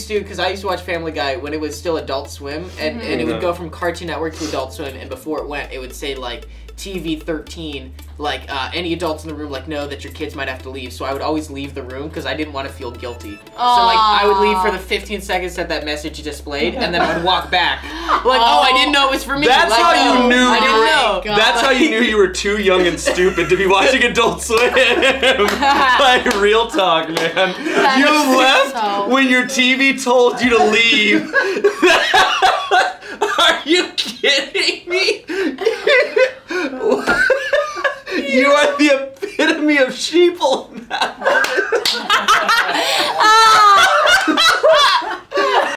used to, because I used to watch Family Guy when it was still Adult Swim, and, and it would go from Cartoon Network to Adult Swim, and before it went, it would say like TV 13, like uh, any adults in the room like know that your kids might have to leave. So I would always leave the room because I didn't want to feel guilty. So like I would leave for the 15 seconds that that message displayed, and then I would walk back. Like oh, I didn't know it was for me. That's like, how you oh, knew I didn't God. That's how you knew you were too young and stupid to be watching Adult Swim. like real talk, man. you left so- when your TV told you to leave. Are you kidding me? you are the epitome of sheeple.